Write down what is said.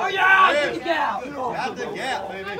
Oh yeah! Get the gap! Got the gap, baby.